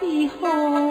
以后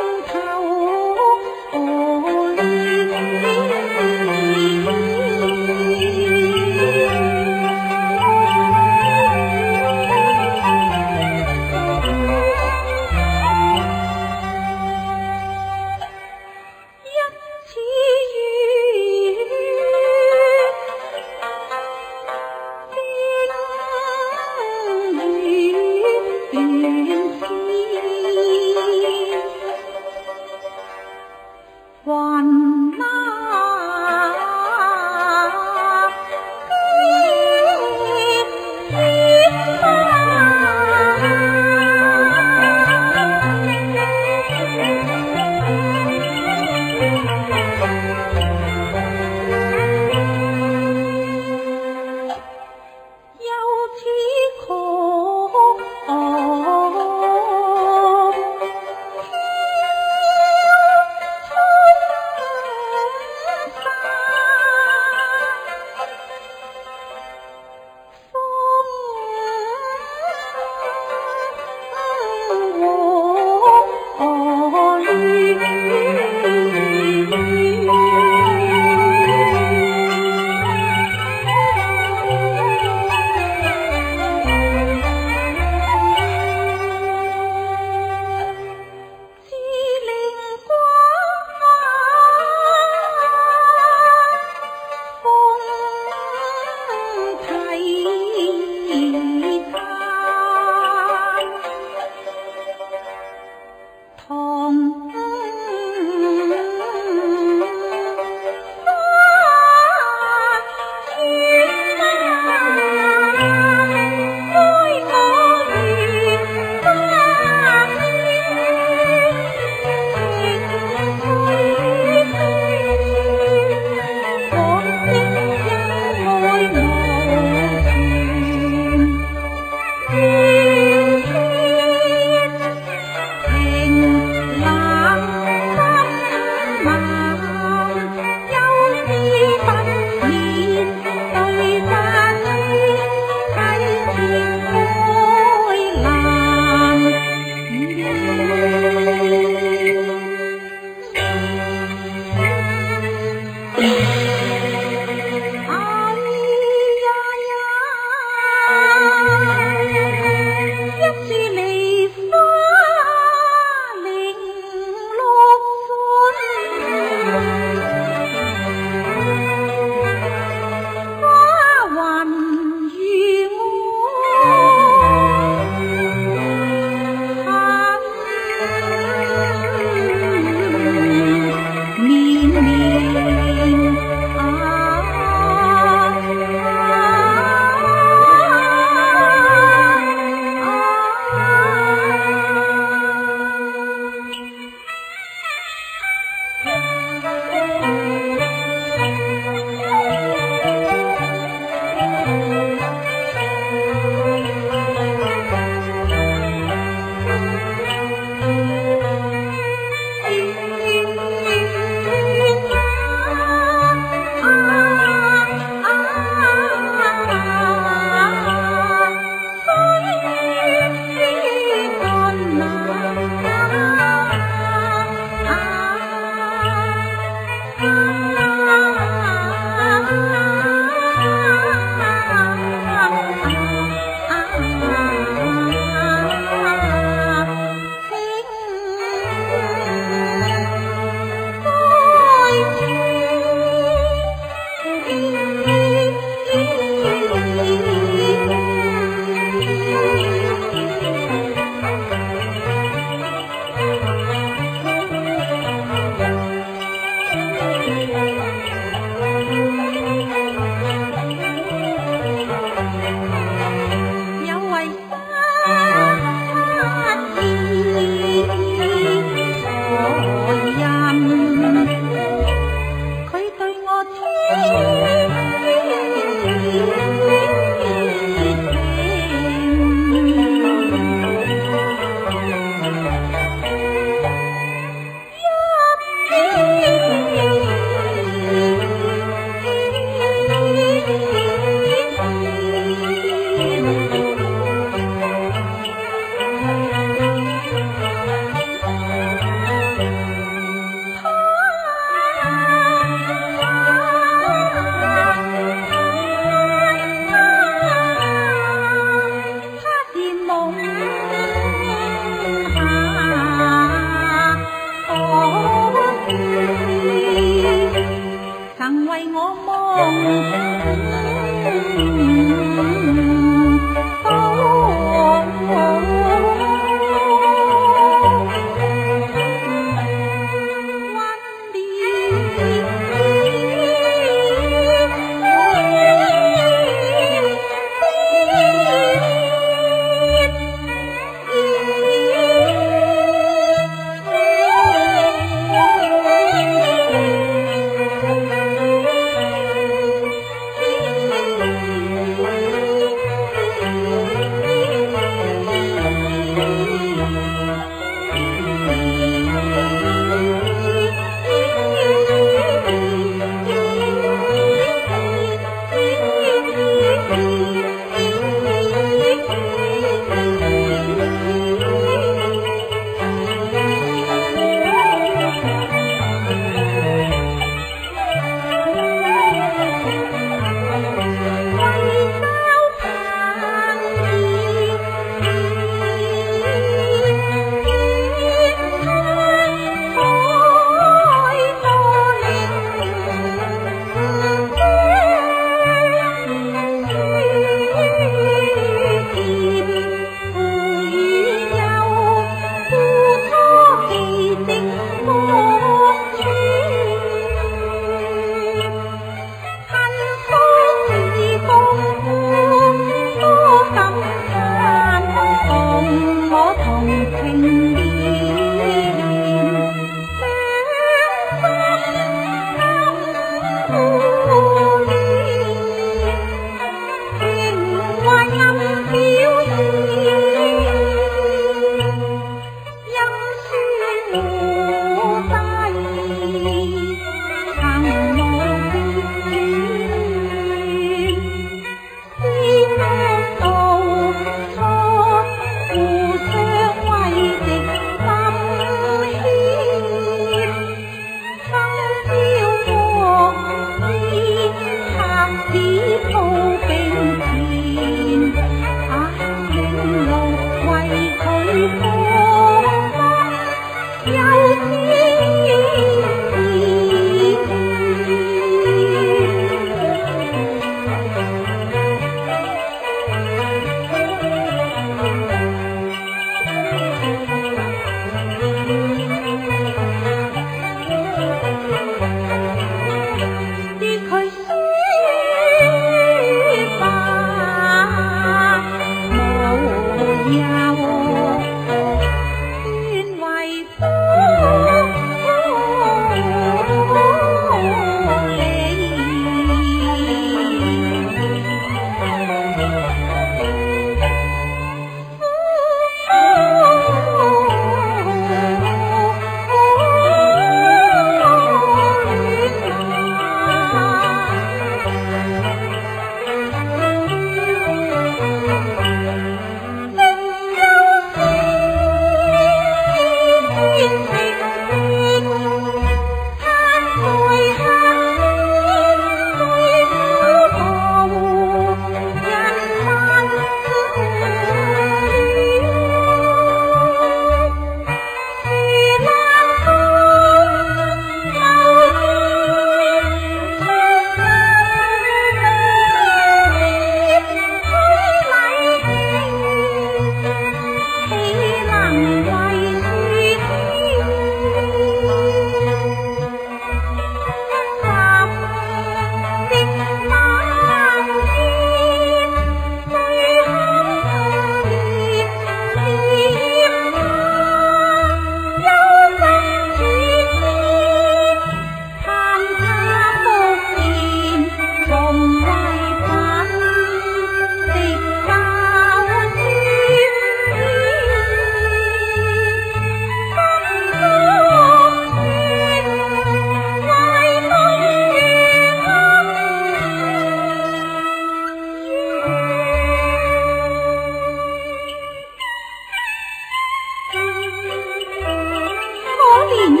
连人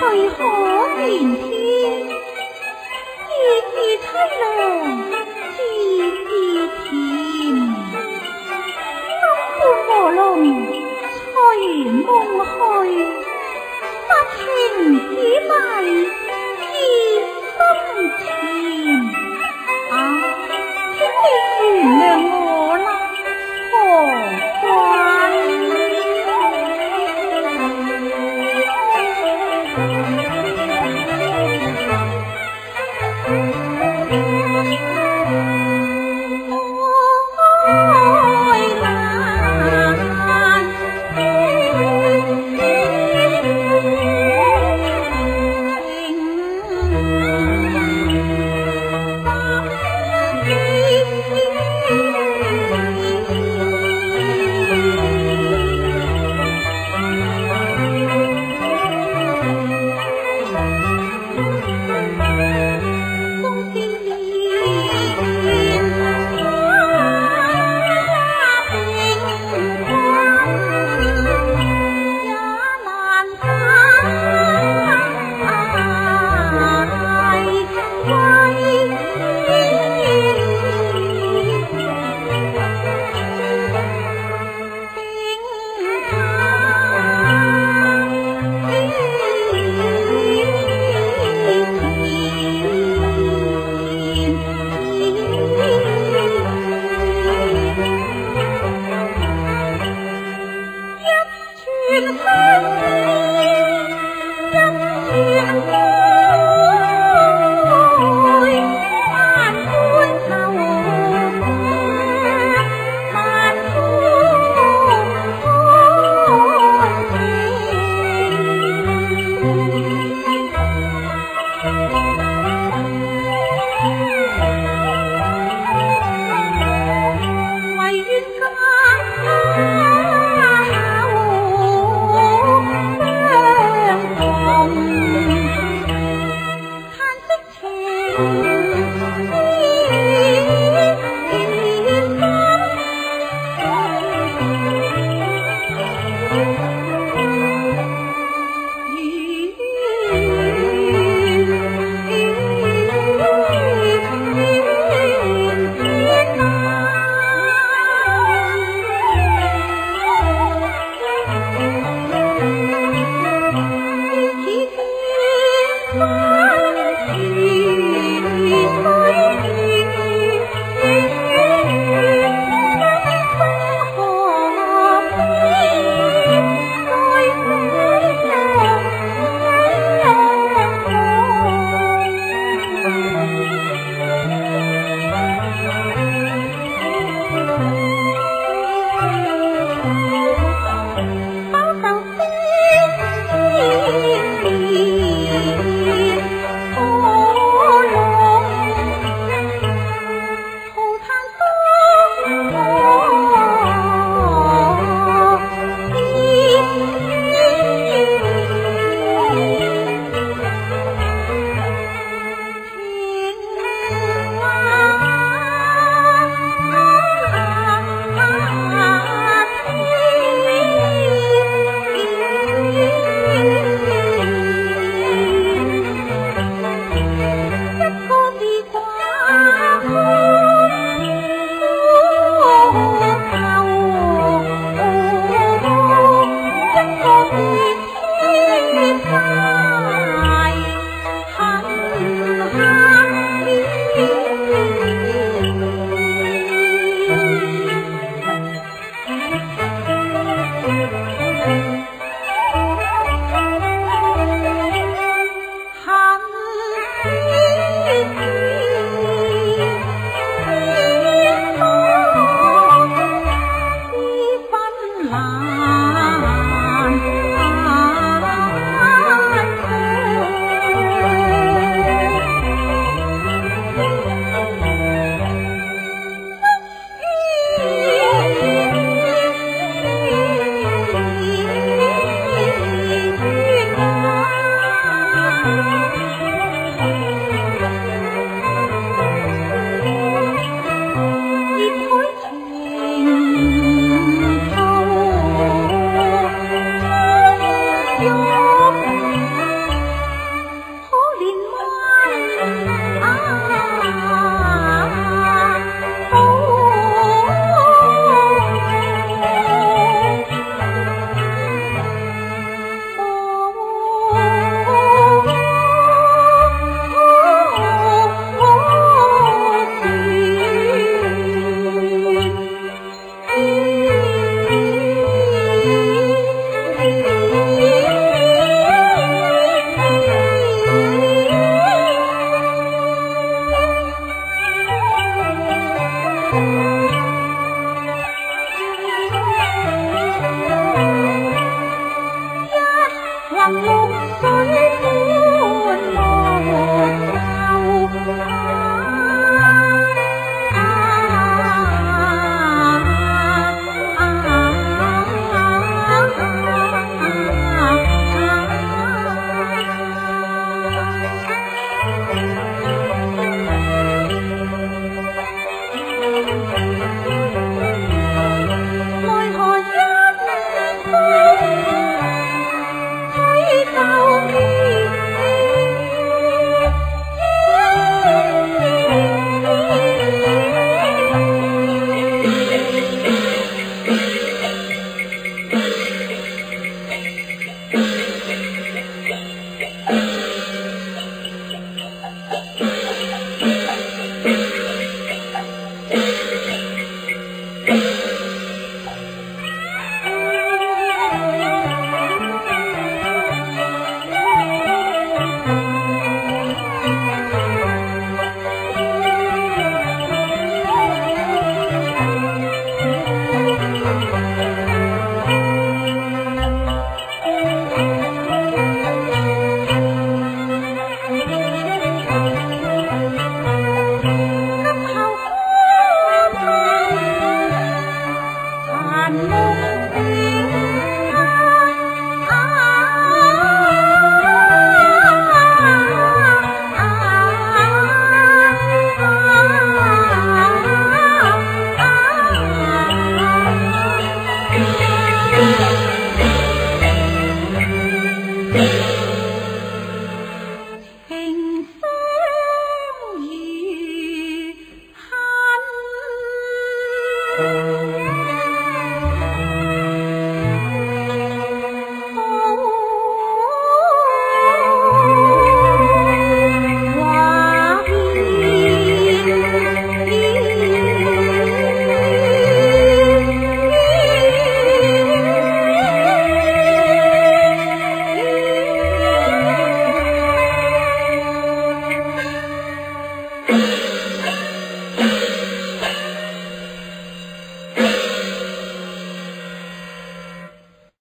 对可连天月如凄凉月如甜东风和龙随梦去不停雨迷